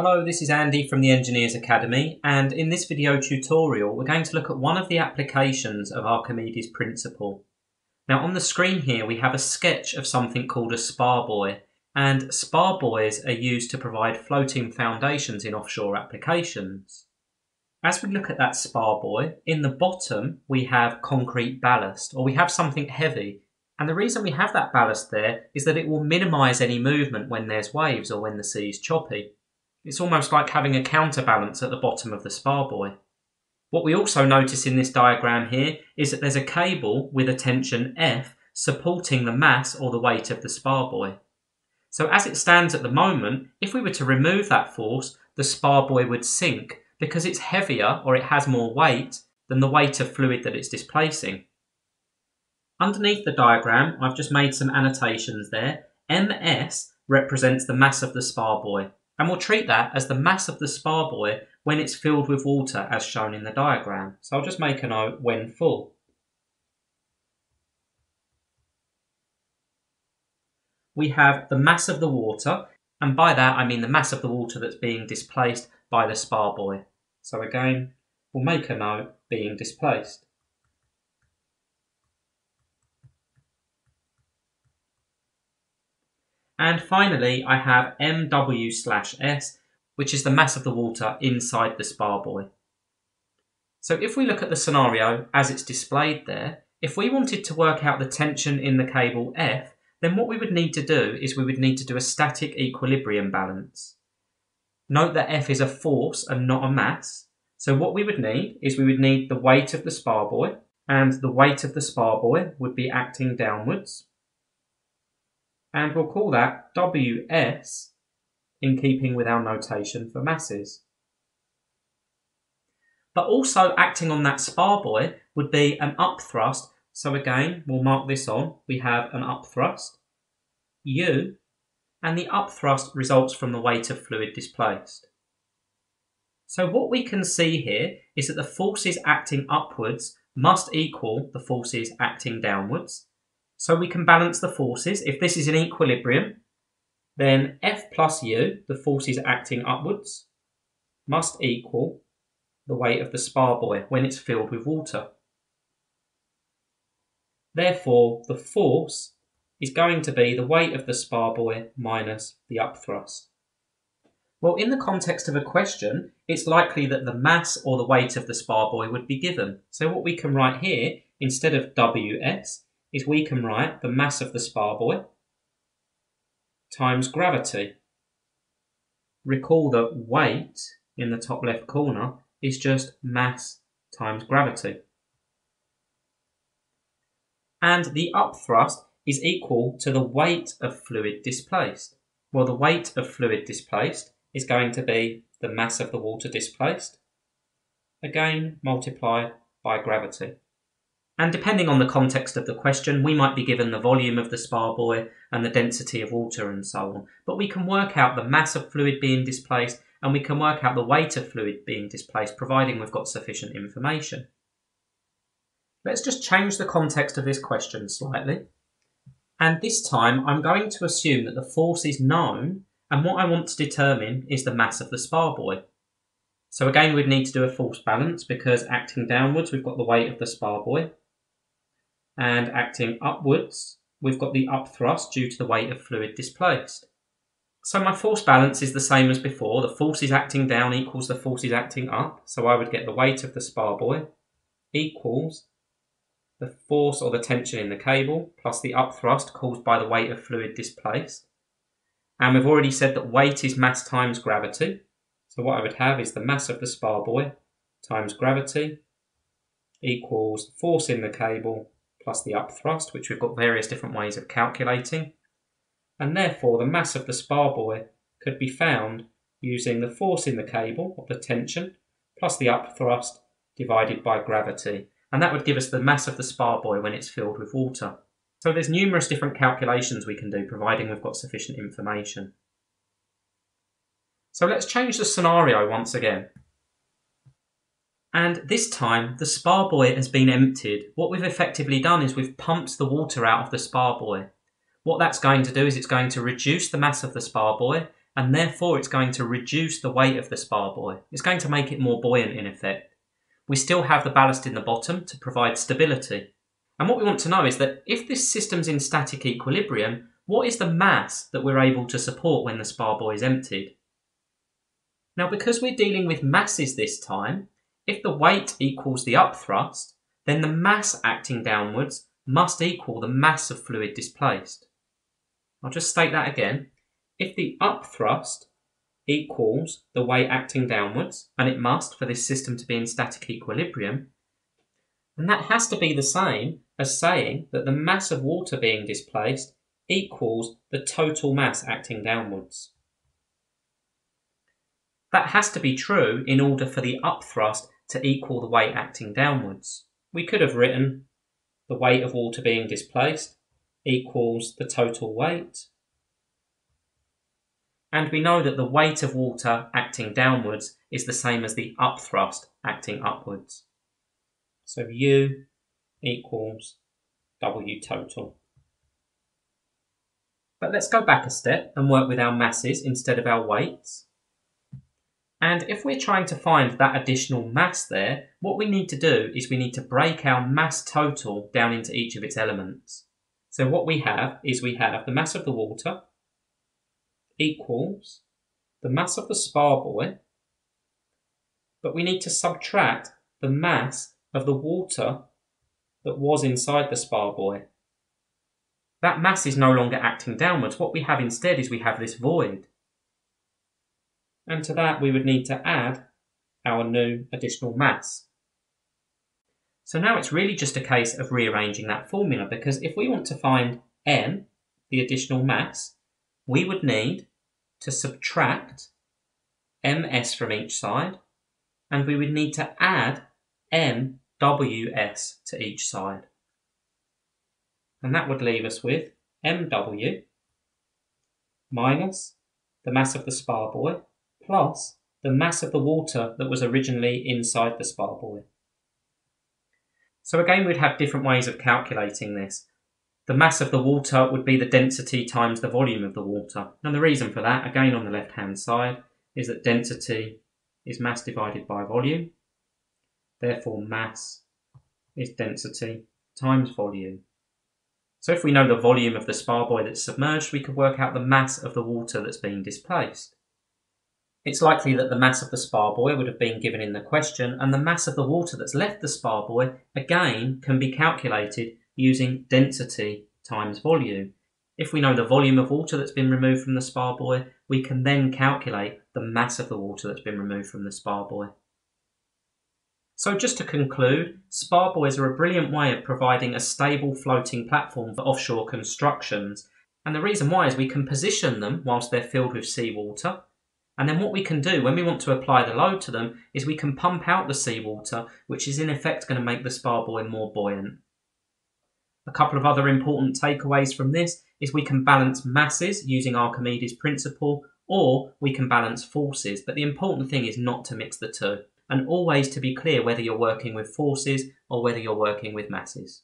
Hello, this is Andy from the Engineers Academy and in this video tutorial we're going to look at one of the applications of Archimedes' principle. Now on the screen here we have a sketch of something called a spar buoy and spar buoys are used to provide floating foundations in offshore applications. As we look at that spar buoy, in the bottom we have concrete ballast or we have something heavy and the reason we have that ballast there is that it will minimise any movement when there's waves or when the sea is choppy. It's almost like having a counterbalance at the bottom of the spar buoy. What we also notice in this diagram here is that there's a cable with a tension F supporting the mass or the weight of the spar buoy. So as it stands at the moment, if we were to remove that force, the spar buoy would sink because it's heavier or it has more weight than the weight of fluid that it's displacing. Underneath the diagram, I've just made some annotations there. MS represents the mass of the spar buoy and we'll treat that as the mass of the spar buoy when it's filled with water as shown in the diagram. So I'll just make a note when full. We have the mass of the water, and by that I mean the mass of the water that's being displaced by the spar buoy. So again, we'll make a note being displaced. And finally, I have mw slash s, which is the mass of the water inside the spar buoy. So if we look at the scenario as it's displayed there, if we wanted to work out the tension in the cable F, then what we would need to do is we would need to do a static equilibrium balance. Note that F is a force and not a mass. So what we would need is we would need the weight of the spar buoy, and the weight of the spar buoy would be acting downwards and we'll call that WS in keeping with our notation for masses. But also acting on that spar buoy would be an upthrust. So again, we'll mark this on. We have an upthrust, U, and the upthrust results from the weight of fluid displaced. So what we can see here is that the forces acting upwards must equal the forces acting downwards, so we can balance the forces. If this is in equilibrium, then F plus U, the forces acting upwards, must equal the weight of the spar buoy when it's filled with water. Therefore, the force is going to be the weight of the spar buoy minus the upthrust. Well, in the context of a question, it's likely that the mass or the weight of the spar buoy would be given. So what we can write here, instead of WS, is we can write the mass of the spar buoy times gravity. Recall that weight in the top left corner is just mass times gravity. And the upthrust is equal to the weight of fluid displaced. Well, the weight of fluid displaced is going to be the mass of the water displaced, again multiplied by gravity. And depending on the context of the question, we might be given the volume of the spar buoy and the density of water and so on. But we can work out the mass of fluid being displaced and we can work out the weight of fluid being displaced, providing we've got sufficient information. Let's just change the context of this question slightly. And this time I'm going to assume that the force is known and what I want to determine is the mass of the spar buoy. So again, we'd need to do a force balance because acting downwards, we've got the weight of the spar buoy and acting upwards, we've got the upthrust due to the weight of fluid displaced. So my force balance is the same as before. The forces acting down equals the forces acting up. So I would get the weight of the spar buoy equals the force or the tension in the cable plus the upthrust caused by the weight of fluid displaced. And we've already said that weight is mass times gravity. So what I would have is the mass of the spar buoy times gravity equals force in the cable plus the upthrust, which we've got various different ways of calculating. And therefore, the mass of the spar buoy could be found using the force in the cable, or the tension, plus the upthrust divided by gravity. And that would give us the mass of the spar buoy when it's filled with water. So there's numerous different calculations we can do, providing we've got sufficient information. So let's change the scenario once again. And this time, the spar buoy has been emptied. What we've effectively done is we've pumped the water out of the spar buoy. What that's going to do is it's going to reduce the mass of the spar buoy and therefore it's going to reduce the weight of the spar buoy. It's going to make it more buoyant in effect. We still have the ballast in the bottom to provide stability. And what we want to know is that if this system's in static equilibrium, what is the mass that we're able to support when the spar buoy is emptied? Now, because we're dealing with masses this time, if the weight equals the upthrust, then the mass acting downwards must equal the mass of fluid displaced. I'll just state that again. If the upthrust equals the weight acting downwards, and it must for this system to be in static equilibrium, then that has to be the same as saying that the mass of water being displaced equals the total mass acting downwards. That has to be true in order for the upthrust to equal the weight acting downwards. We could have written the weight of water being displaced equals the total weight. And we know that the weight of water acting downwards is the same as the upthrust acting upwards. So U equals W total. But let's go back a step and work with our masses instead of our weights. And if we're trying to find that additional mass there, what we need to do is we need to break our mass total down into each of its elements. So what we have is we have the mass of the water equals the mass of the spar buoy, but we need to subtract the mass of the water that was inside the spar buoy. That mass is no longer acting downwards. What we have instead is we have this void and to that we would need to add our new additional mass. So now it's really just a case of rearranging that formula because if we want to find m, the additional mass, we would need to subtract ms from each side and we would need to add mws to each side. And that would leave us with mw minus the mass of the spar buoy plus the mass of the water that was originally inside the spar buoy. So again, we'd have different ways of calculating this. The mass of the water would be the density times the volume of the water. And the reason for that, again on the left hand side, is that density is mass divided by volume. Therefore, mass is density times volume. So if we know the volume of the spar buoy that's submerged, we could work out the mass of the water that's being displaced. It's likely that the mass of the spar buoy would have been given in the question, and the mass of the water that's left the spar buoy again can be calculated using density times volume. If we know the volume of water that's been removed from the spar buoy, we can then calculate the mass of the water that's been removed from the spar buoy. So just to conclude, spar buoys are a brilliant way of providing a stable floating platform for offshore constructions. And the reason why is we can position them whilst they're filled with seawater, and then what we can do when we want to apply the load to them is we can pump out the seawater, which is in effect going to make the spar buoy more buoyant. A couple of other important takeaways from this is we can balance masses using Archimedes' principle, or we can balance forces, but the important thing is not to mix the two, and always to be clear whether you're working with forces or whether you're working with masses.